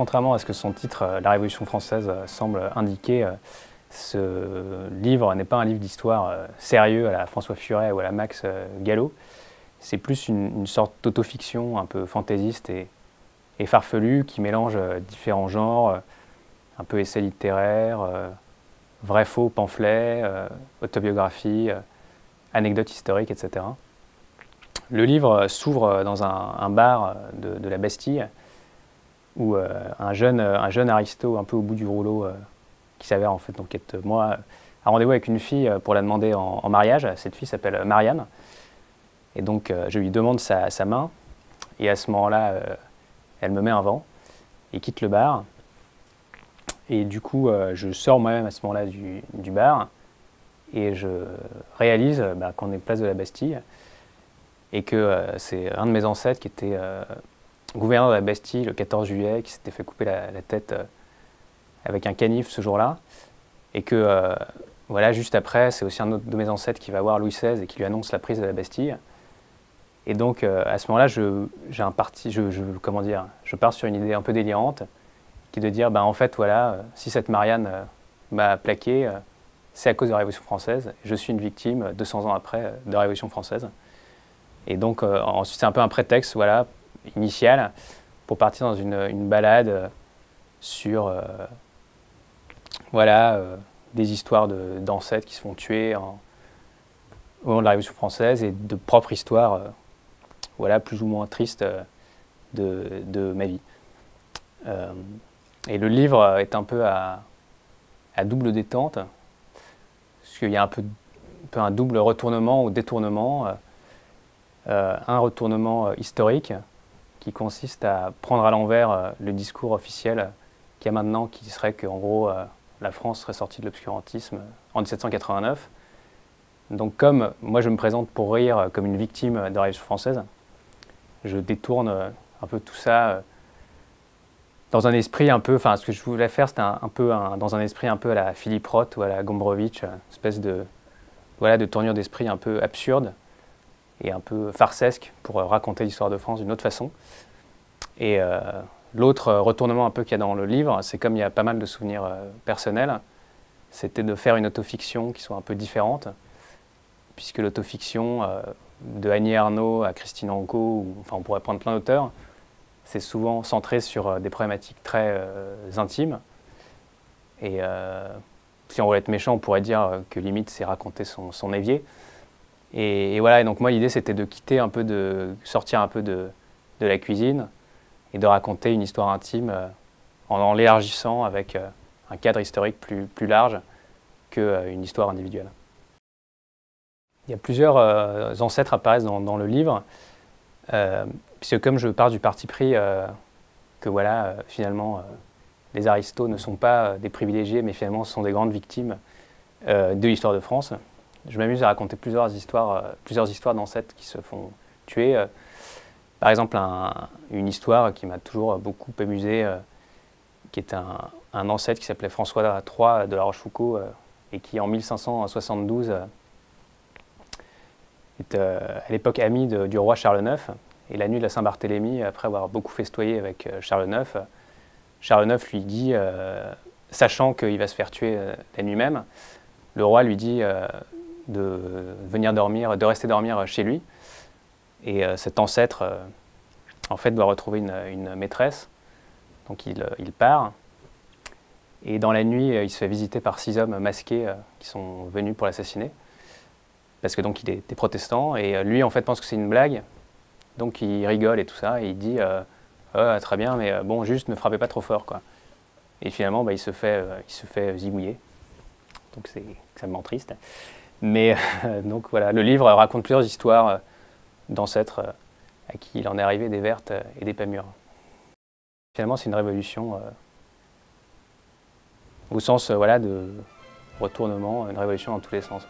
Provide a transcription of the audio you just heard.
contrairement à ce que son titre, euh, La Révolution française, euh, semble indiquer, euh, ce livre n'est pas un livre d'histoire sérieux à la François Furet ou à la Max Gallo. C'est plus une, sorte d'autofiction un peu fantaisiste et, et farfelue qui mélange différents genres, un peu essai littéraire, vrai faux pamphlet, autobiographie, anecdotes historiques, etc. Le livre s'ouvre dans un, bar de, la Bastille où euh, un, jeune, euh, un jeune aristo un peu au bout du rouleau, euh, qui s'avère en fait être moi, a rendez-vous avec une fille pour la demander en, mariage. Cette fille s'appelle Marianne. Et donc je lui demande sa, main. Et à ce moment-là, elle me met un vent et quitte le bar. Et du coup, je sors moi-même à ce moment-là du, bar et je réalise bah, qu'on est place de la Bastille et que c'est un de mes ancêtres qui était gouverneur de la Bastille le 14 juillet, qui s'était fait couper la, tête euh, avec un canif ce jour-là, et que euh, voilà, juste après, c'est aussi un autre de mes ancêtres qui va voir Louis XVI et qui lui annonce la prise de la Bastille. Et donc euh, à ce moment-là, j'ai un parti, je, comment dire, je pars sur une idée un peu délirante, qui est de dire, ben, en fait, voilà, si cette Marianne m'a plaqué, c'est à cause de la Révolution française. Je suis une victime 200 ans après de la Révolution française. Et donc c'est un peu un prétexte, voilà, initiale pour partir dans une, balade sur euh, voilà, euh, des histoires d'ancêtres qui se font tuer en, au moment de la Révolution française et de propres histoires euh, voilà, plus ou moins tristes de, de ma vie. et le livre est un peu à, à double détente, parce qu'il y a un peu, un double retournement ou détournement. un retournement historique, qui consiste à prendre à l'envers euh, le discours officiel qu'il y a maintenant, qui serait qu'en gros, euh, la France serait sortie de l'obscurantisme en 1789. Donc comme moi je me présente pour rire euh, comme une victime de la Révolution française, je détourne un peu tout ça dans un esprit un peu, enfin ce que je voulais faire c'était un, peu dans un esprit un peu à la Philippe Roth ou à la Gombrowicz, espèce de, voilà, de tournure d'esprit un peu absurde et un peu farcesque pour raconter l'histoire de France d'une autre façon. Et euh, l'autre retournement un peu qu'il y a dans le livre, c'est comme il y a pas mal de souvenirs euh, personnels, c'était de faire une autofiction qui soit un peu différente, puisque l'autofiction euh, de Annie Arnaud à Christine Anco, enfin on pourrait prendre plein d'auteurs, c'est souvent centré sur des problématiques très intimes. Et si on voulait être méchant, on pourrait dire que limite c'est raconter son évier. Et, voilà, et donc moi l'idée c'était de quitter un peu, de sortir un peu de, la cuisine et de raconter une histoire intime euh, en, l'élargissant avec euh, un cadre historique plus, plus large qu'une euh, histoire individuelle. Il y a plusieurs ancêtres apparaissent dans, dans le livre, puisque comme je pars du parti pris que voilà, finalement, les aristos ne sont pas des privilégiés, mais finalement ce sont des grandes victimes de l'histoire de France je m'amuse à raconter plusieurs histoires, euh, plusieurs histoires d'ancêtres qui se font tuer. Euh. par exemple, une histoire qui m'a toujours beaucoup amusé, euh, qui est un, ancêtre qui s'appelait François III de la Rochefoucauld et qui, en 1572, est à l'époque ami du roi Charles IX. Et la nuit de la Saint-Barthélemy, après avoir beaucoup festoyé avec Charles IX, Charles IX lui dit, sachant qu'il va se faire tuer la nuit même, le roi lui dit de venir dormir, de rester dormir chez lui. Et euh, cet ancêtre, euh, en fait, doit retrouver une, maîtresse. Donc il, il, part. Et dans la nuit, il se fait visiter par six hommes masqués euh, qui sont venus pour l'assassiner. Parce que donc il était protestant. Et lui, en fait, pense que c'est une blague. Donc il rigole et tout ça. Et il dit ah, Très bien, mais bon, juste ne frappez pas trop fort. Quoi. Et finalement, bah, il, se fait, il se fait zigouiller. Donc c'est extrêmement triste. Mais euh, donc voilà, le livre raconte plusieurs histoires euh, d'ancêtres euh, à qui il en est arrivé des vertes et des pas mûres. Finalement, c'est une révolution au sens voilà, de retournement, une révolution dans tous les sens.